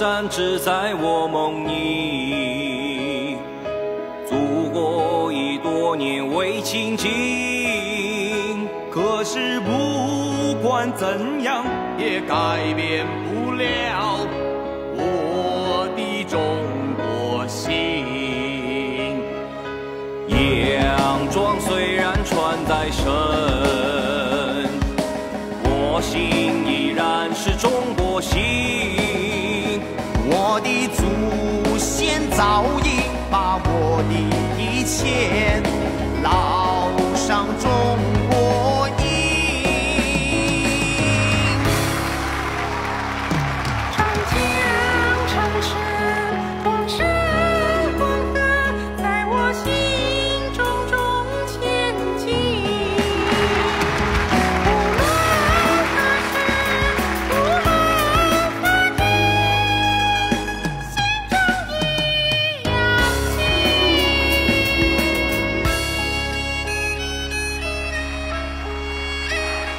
山只在我梦里。祖国已多年未亲近，可是不管怎样也改变不了我的中国心。洋装虽然穿在身，我心早已把我的一切烙上中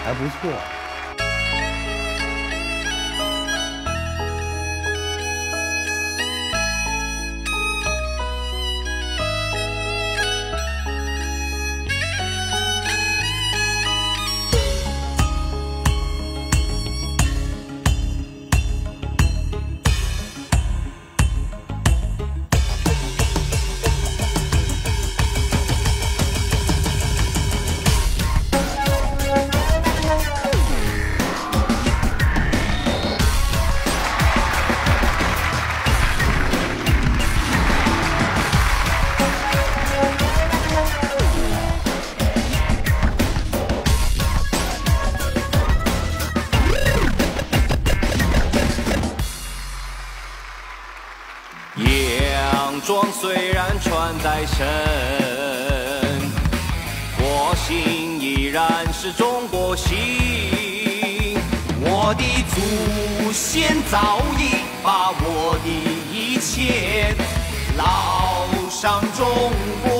还不错。装虽然穿在身，我心依然是中国心。我的祖先早已把我的一切烙上中国